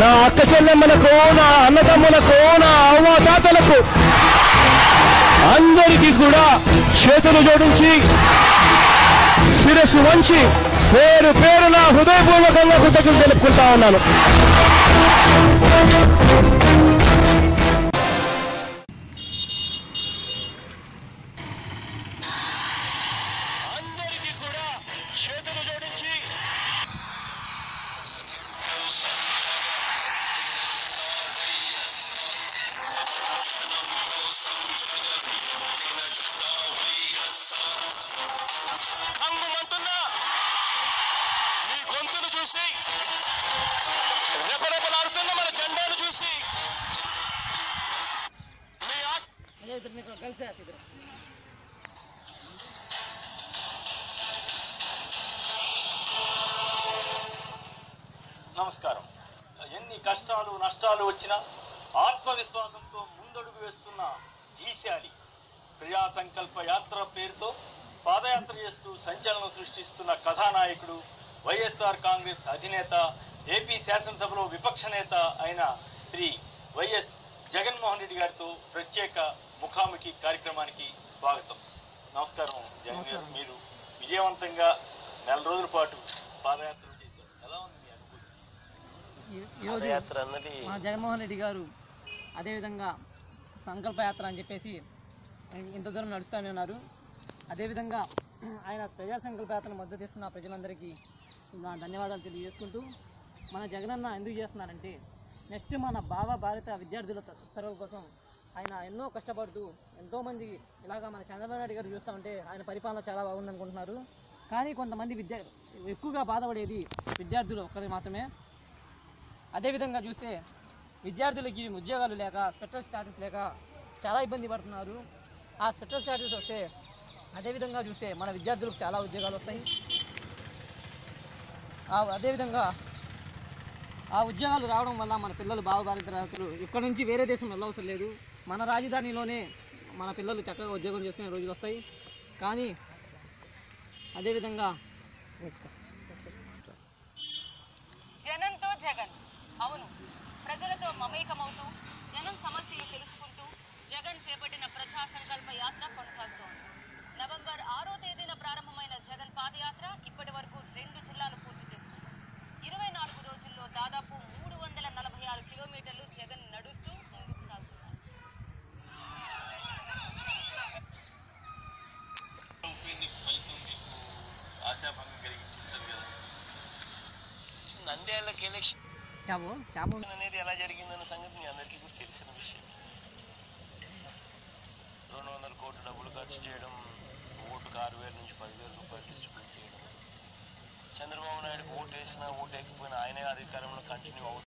నా అక్క చెల్లెమ్మలకు నా అన్నదమ్ములకు నా అవ్వాతాతలకు అందరికీ కూడా చేతులు జోడించి శిరస్సు వంచి పేరు పేరున హృదయపూర్వకంగా కృతజ్ఞతలు తెలుపుకుంటా ఉన్నాను. ఆ- నమస్కారం. ఎన్ని కష్టాలు నష్టాలు వచ్చినా ఆత్మవిశ్వాసంతో ముందడుగు వేస్తున్న జీశాలి ప్రజా సంకల్ప యాత్ర పేరుతో పాదయాత్ర చేస్తూ సంచలనం సృష్టిస్తున్న కథానాయకుడు వైఎస్ఆర్ కాంగ్రెస్ అధినేత ఏపీ శాసనసభలో విపక్ష నేత అయిన శ్రీ వైఎస్ జగన్మోహన్ రెడ్డి గారితో ప్రత్యేక ముఖాముఖి కార్యక్రమానికి స్వాగతం. నమస్కారం జగన్ గారు. మీరు విజయవంతంగా నెల రోజుల పాటు పాదయాత్ర చేశారు. ఎలా ఉంది మీ అనుభూతి? ఈ- ఈరోజు పాదయాత్ర అన్నది మన జగన్మోహన్ రెడ్డి గారు అదేవిధంగా సంకల్ప యాత్ర అని చెప్పేసి ఇంత దూరం నడుస్తూనే ఉన్నారు. అదేవిధంగా ఆయన ప్రజా సంకల్ప యాత్రను మద్దతు ఇస్తున్న ప్రజలందరికీ నా ధన్యవాదాలు తెలియజేసుకుంటూ మన జగనన్న ఎందుకు చేస్తున్నారంటే నెక్స్ట్ మన భావ భారత విద్యార్థుల తరగతి కోసం ఆయన ఎన్నో కష్టపడుతూ ఎంతోమంది ఇలాగా మన చంద్రబాబు నాయుడు గారు చూస్తూ ఉంటే ఆయన పరిపాలన చాలా బాగుంది అనుకుంటున్నారు. కానీ కొంతమంది విద్య ఎక్కువగా బాధపడేది విద్యార్థులు ఒక్కరి మాత్రమే. అదేవిధంగా చూస్తే విద్యార్థులకి ఉద్యోగాలు లేక స్పెషల్ స్టాటస్ లేక చాలా ఇబ్బంది పడుతున్నారు. ఆ స్పెషల్ స్టాటస్ వస్తే అదేవిధంగా చూస్తే మన విద్యార్థులకు చాలా ఉద్యోగాలు వస్తాయి. అదేవిధంగా ఆ ఉద్యోగాలు రావడం వల్ల మన పిల్లలు బావబారితరాలు ఇక్కడ నుంచి వేరే దేశం వెళ్ళవసరం లేదు. మన రాజధానిలోనే మన పిల్లలు చక్కగా ఉద్యోగం చేసుకునే రోజులు వస్తాయి. కానీ అదేవిధంగా జనంతో జగన్. అవును ప్రజలతో మమేకమవుతూ జనం సమస్యలు తెలుసుకుంటూ జగన్ చేపట్టిన ప్రజా సంకల్ప యాత్ర కొనసాగుతోంది. నంద్యాలకు ఎలక్షన్ చాబు చాబు అనేది ఎలా జరిగిందన్న సంగతి మీ అందరికీ కూడా తెలిసిన విషయం రెండు వందల కోట్ల డబ్బులు ఖర్చు చేయడం ఓటుకు ఆరు వేల నుంచి పదివేల రూపాయలు డిస్ట్రిబ్యూట్ చేయడం చంద్రబాబు నాయుడుకి ఓటు వేసినా ఓటు వేయకపోయినా ఆయనే అధికారంలో కంటిన్యూ అవుతూ